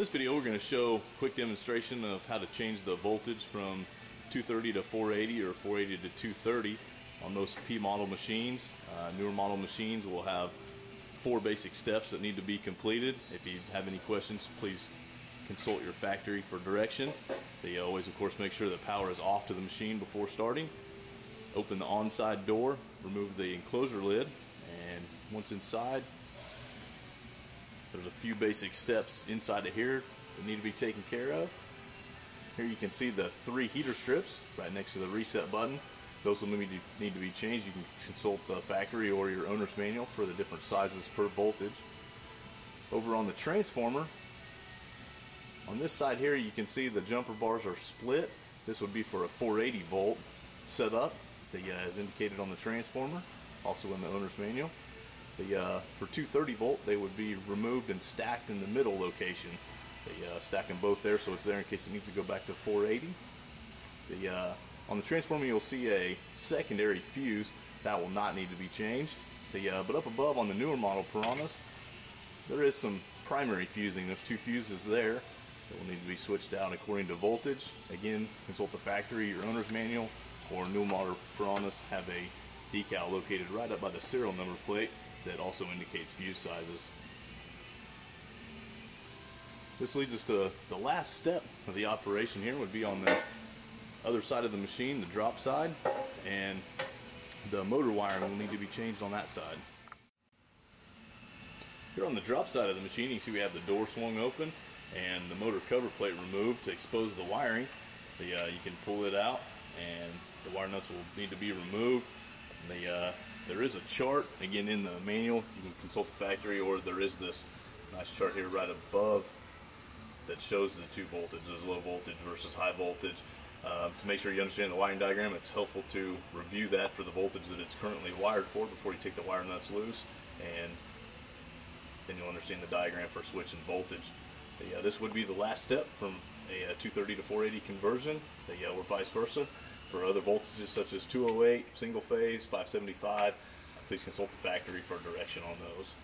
this video we're going to show a quick demonstration of how to change the voltage from 230 to 480 or 480 to 230 on most P model machines. Uh, newer model machines will have four basic steps that need to be completed. If you have any questions, please consult your factory for direction. They always, of course, make sure the power is off to the machine before starting. Open the on-side door, remove the enclosure lid, and once inside, there's a few basic steps inside of here that need to be taken care of. Here you can see the three heater strips right next to the reset button. Those will need to be changed. You can consult the factory or your owner's manual for the different sizes per voltage. Over on the transformer, on this side here you can see the jumper bars are split. This would be for a 480 volt setup that uh, indicated on the transformer, also in the owner's manual. The, uh, for 230 volt, they would be removed and stacked in the middle location. They uh, stack them both there, so it's there in case it needs to go back to 480. The, uh, on the transformer, you'll see a secondary fuse that will not need to be changed. The, uh, but up above on the newer model Piranhas, there is some primary fusing. There's two fuses there that will need to be switched out according to voltage. Again, consult the factory, your owner's manual, or new model Piranhas have a decal located right up by the serial number plate that also indicates fuse sizes. This leads us to the last step of the operation here would be on the other side of the machine, the drop side, and the motor wiring will need to be changed on that side. Here on the drop side of the machine, you can see we have the door swung open and the motor cover plate removed to expose the wiring. The, uh, you can pull it out and the wire nuts will need to be removed. The, uh, there is a chart, again in the manual, you can consult the factory or there is this nice chart here right above that shows the two voltages, low voltage versus high voltage. Uh, to make sure you understand the wiring diagram, it's helpful to review that for the voltage that it's currently wired for before you take the wire nuts loose, and then you'll understand the diagram for switching voltage. Yeah, uh, this would be the last step from a, uh, 230 to 480 conversion, the, uh, or vice versa. For other voltages such as 208, single phase, 575, please consult the factory for direction on those.